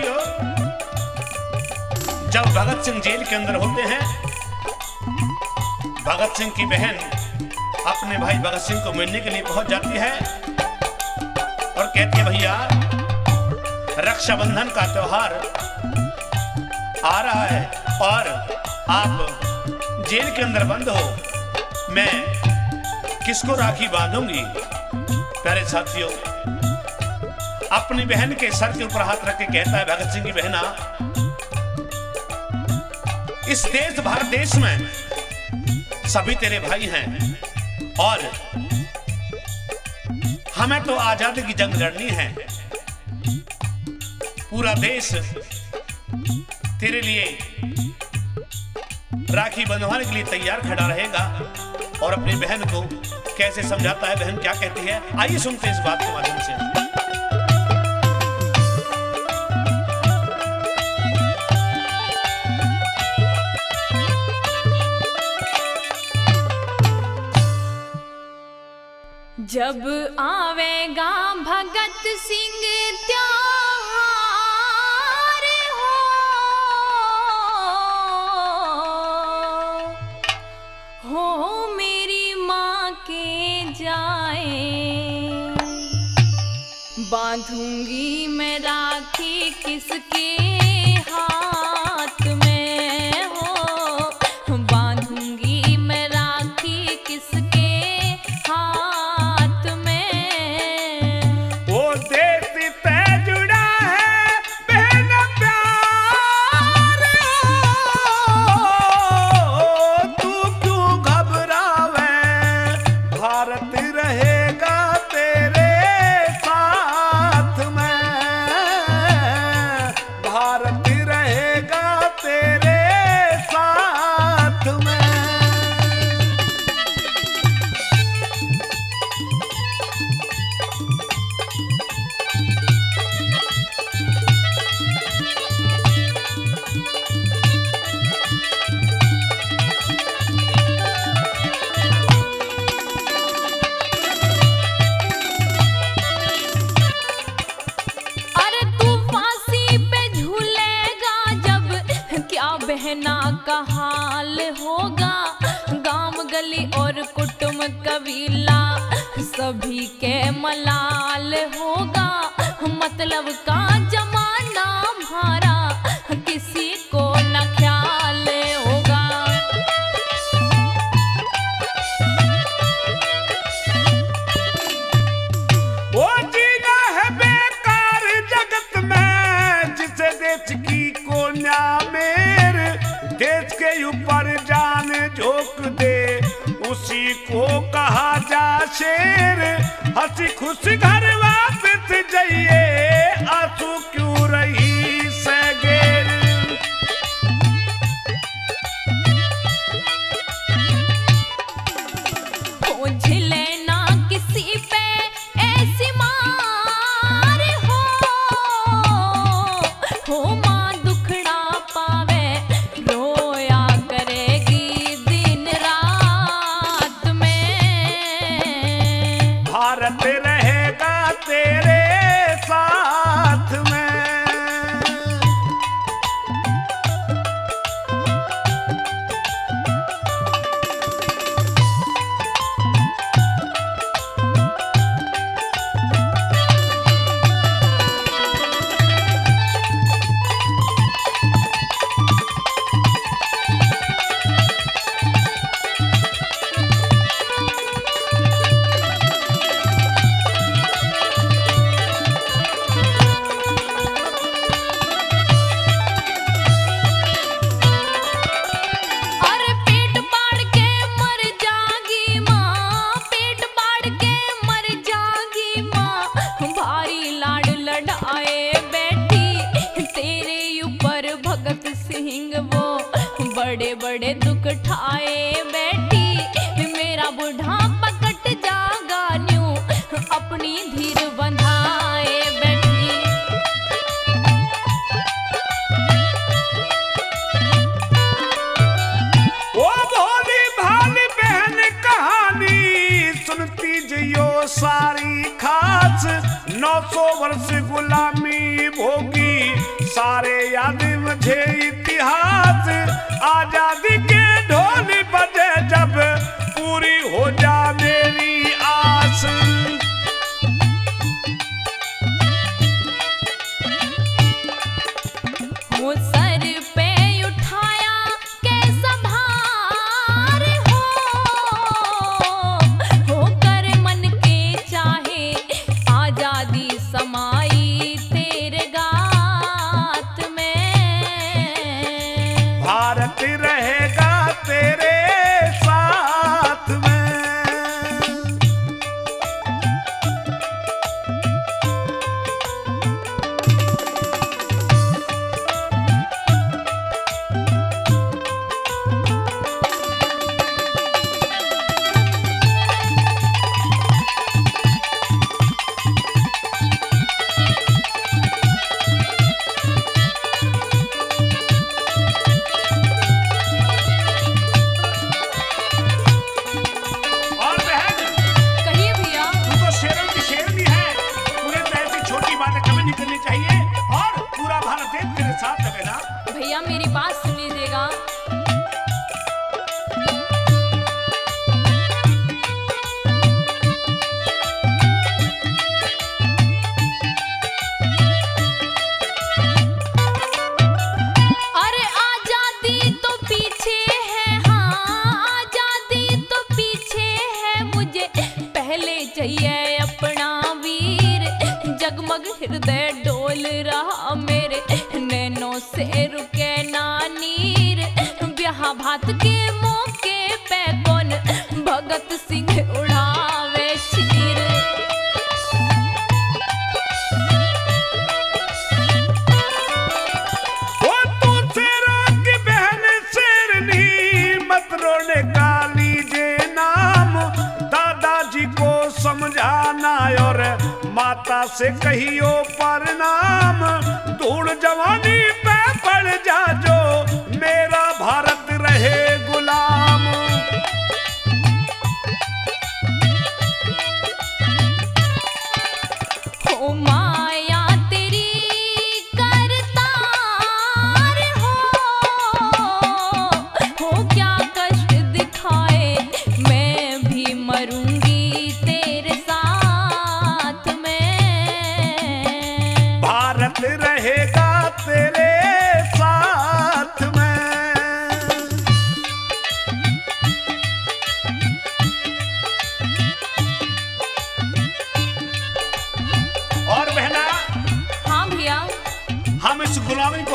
साथियों जब भगत सिंह जेल के अंदर होते हैं, भगत सिंह की बहन अपने भाई भगत सिंह को मिलने के लिए पहुँच जाती है और कहती है, भैया, रक्षाबंधन का त्योहार आ रहा है और आप जेल के अंदर बंद हो। मैं किसको राखी बांधूँगी? प्यारे साथियों अपनी बहन के सर के ऊपर हाथ रख के कहता है, भगत सिंह की बहना इस देश, भारत देश में सभी तेरे भाई हैं और हमें तो आज़ादी की जंग लड़नी है। पूरा देश तेरे लिए राखी बंधवाने के लिए तैयार खड़ा रहेगा और अपनी बहन को कैसे समझाता है? बहन क्या कहती है? आइए सुनते इस बात के माध्यम से। जब आवेगा भगत सिंह त्योहार हो। हो मेरी माँ के जाए। बांधूँगी मैं राखी किसके बहना का हाल होगा। गाँव गली और कुटुंब कबीला, सभी के मलाल होगा। मतलब का हँसी खुशी घर वापस जाइए। सिंह वो बड़े बड़े दुख ठाए बैठी मेरा बुढ़ा पकट जागा न्यू, अपनी धीर बंधाए बैठी ओ भोली भाली बहन कहानी, सुनती जियो सारी खास, नौ सौ वर्ष गुलामी भोगी सारे याद मुझे इतिहास आज़ादी के ढोल बजे नहीं करनी चाहिए और पूरा भारत देश मेरे साथ है भैया मेरी बात सुन जगमग हृदय डोल रहा मेरे। नैनों से रुके नानीर। ब्याह भात के से कहियो प्रणाम धूल जवानी पे पड़ जा जो मेरा भारत रहे गुलाम। माया हो क्या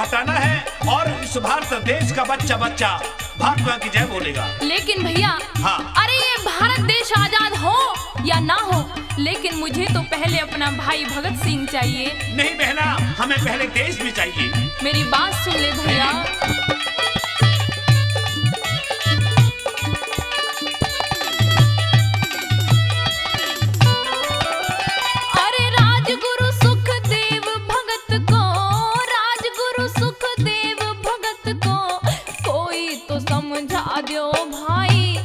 हटाना है और इस भारत देश का बच्चा बच्चा भारत माँ की जय बोलेगा। लेकिन भैया हाँ। अरे ये भारत देश आज़ाद हो या ना हो लेकिन मुझे तो पहले अपना भाई भगत सिंह चाहिए। नहीं बहना हमें पहले देश भी चाहिए। मेरी बात सुन ले भैया। समझा दो भाई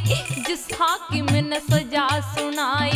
जिस हाकिम ने सजा सुनाई।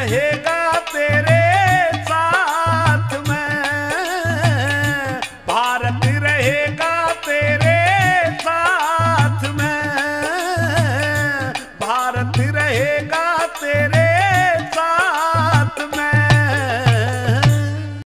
carrega